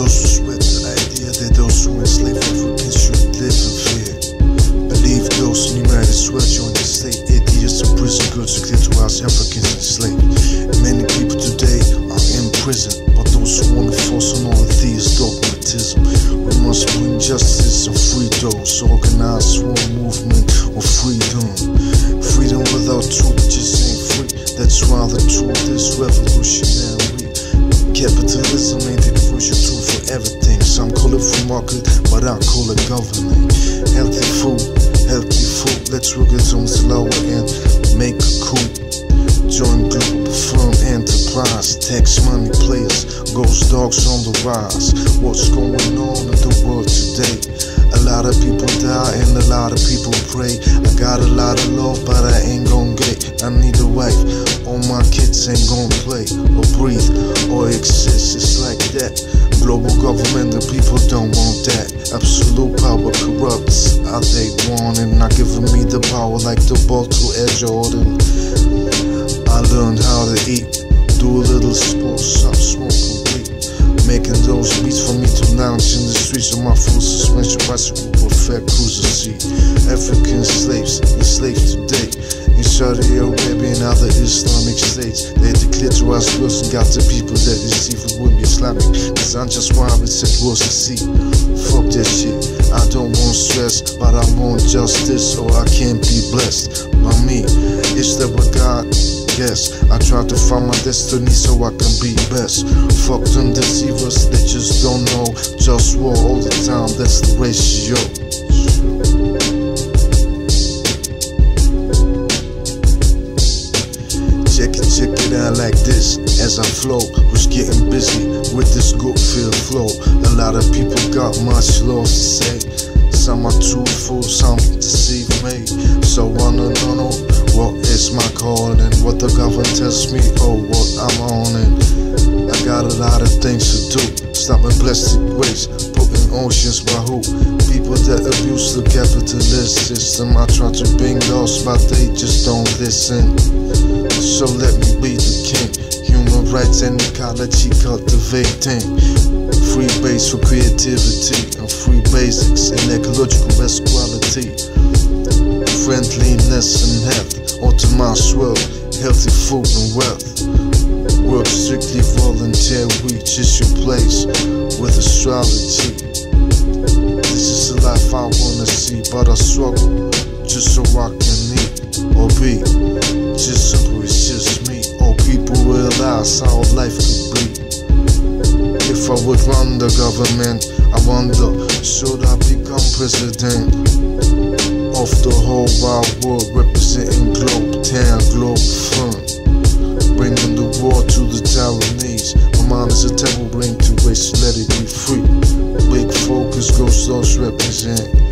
those who sweat the idea that those who enslave Africans should live in fear. Believe those in the United States join the state idiots and prison guards to to house Africans enslaved. Many people today are in prison, but those who want to force on all these dogmatism. We must bring justice and free those, organize one movement of freedom. Freedom without truth just ain't free. That's why the truth is revolutionary. Capitalism everything. Some call it free market, but I call it governing. Healthy food, healthy food. Let's work it on slower and make a coup. Join group, firm enterprise. Tax money players, GhostDogz on the rise. What's going on in the world today? A lot of people die and a lot of people pray. I got a lot of love, but I ain't gon' get. I need a wife. All my kids ain't gon' play or breathe or exist. It's like that. Global government, the people don't want that. Absolute power corrupts. How they want and not giving me the power like the ball to Ed Jordan. I learned how to eat, do a little sports, stop smoking weed. Making those beats for me to lounge in the streets of my full suspension bicycle with fat cruiser seat. African slaves enslaved today in Saudi Arabia and other Islamic states. They declared to us and got the people that deceive it with me Islamic. Cause I'm just why it said worse to see. Fuck that shit. I don't want stress, but I want justice or I can't be blessed by me. It's that what God guess. I try to find my destiny so I can be best. Fuck them deceivers, they just don't know. Just war all the time, that's the ratio. Like this as I flow. Was getting busy with this good feel flow. A lot of people got much love to say. Some are too full, some deceive me. So wanna know oh, what is my calling? What the government tells me, oh what I'm on. I got a lot of things to do. Stopping plastic waste, putting oceans by who? People that abusive capitalist system. I try to bring laws, but they just don't listen. So let me be the king. Human rights and ecology cultivating. Free base for creativity and free basics and ecological best quality. Friendliness and health, ultimate swell, healthy food and wealth. Work strictly voluntary, just your place with astrology. I struggle just so I can eat or be. Just simple, it's just me. All people realize how life could be. If I would run the government, I wonder, should I become president of the whole wide world, representing Globe Town, Globe Front, bringing the war to the Taiwanese. My mind is a temple, bring to waste, let it be free. Big focus, ghost those represent